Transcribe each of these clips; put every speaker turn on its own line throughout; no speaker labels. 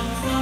down from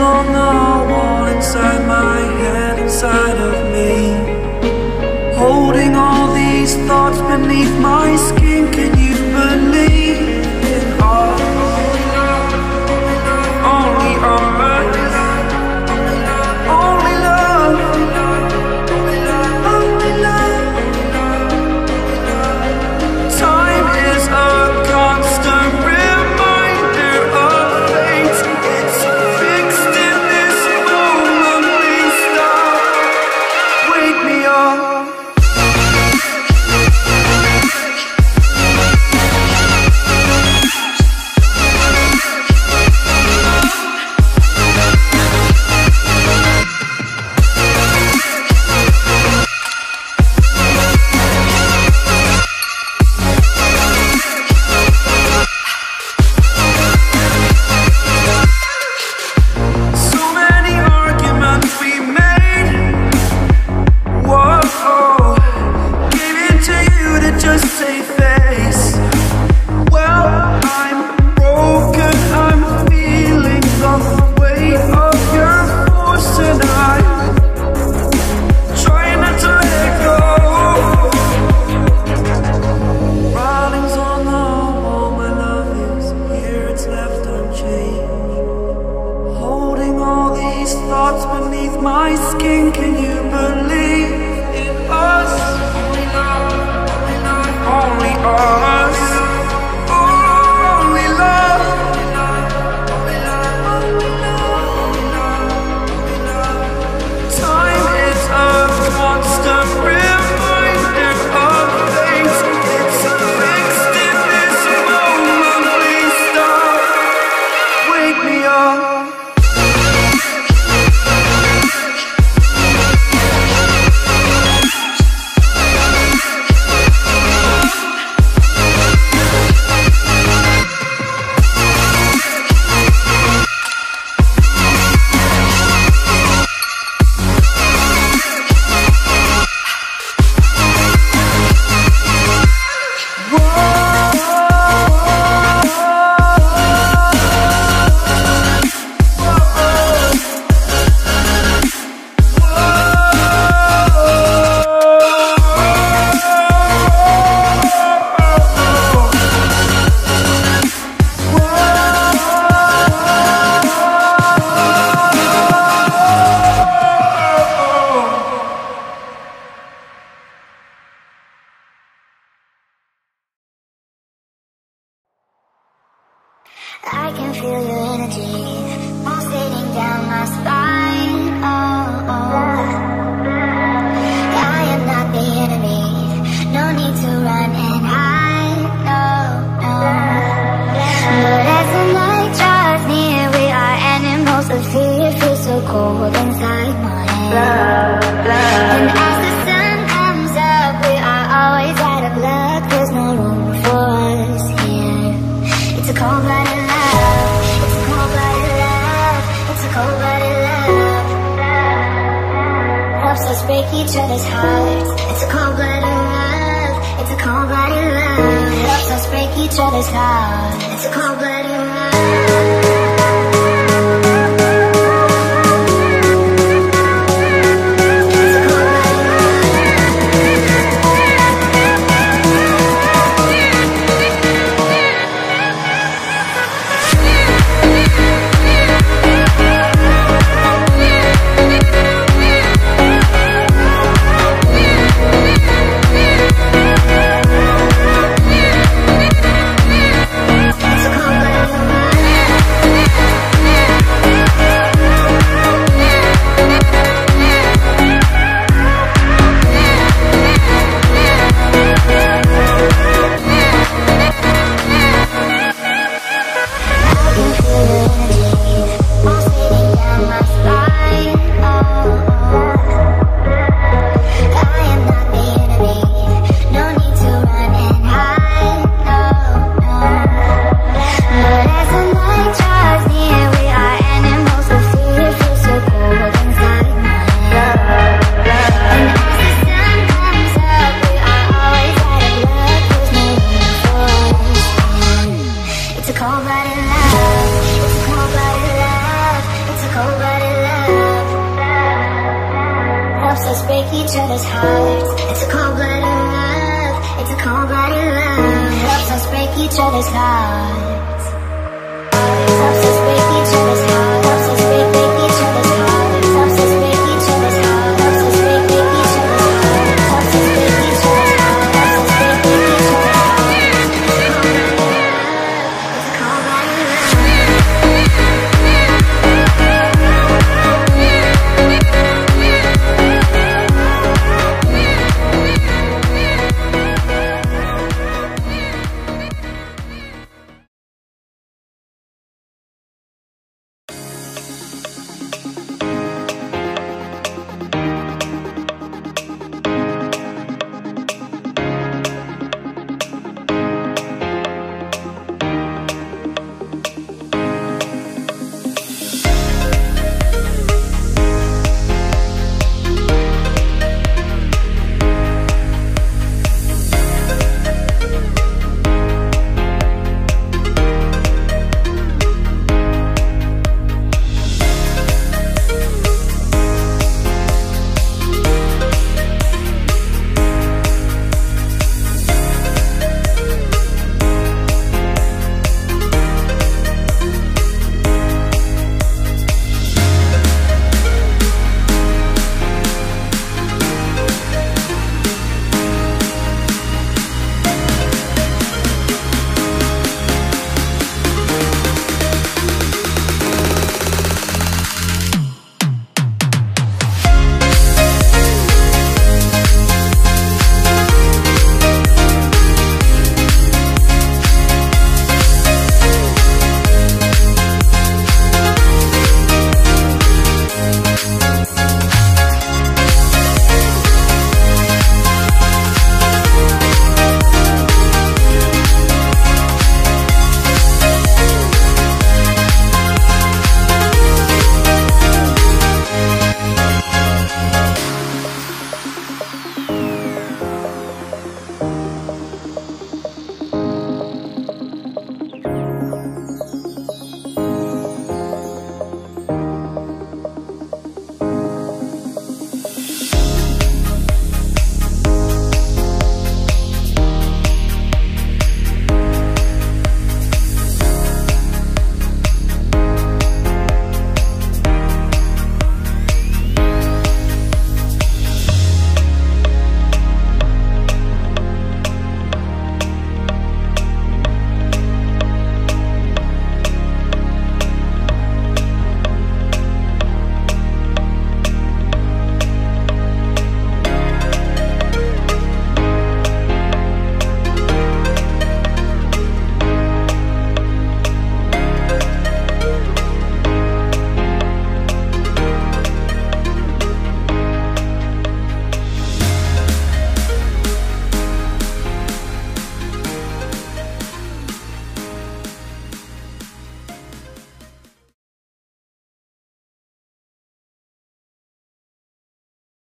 on the wall inside my head, inside of me. Holding all these thoughts beneath my
I can feel your energy. break each other's hearts. It's a cold-blooded love. It's a cold-blooded love. It helps us break each other's hearts. It's a cold-blooded love. Each other's hearts. It's a cold-blooded love. It's a cold-blooded love. Helps us break each other's hearts.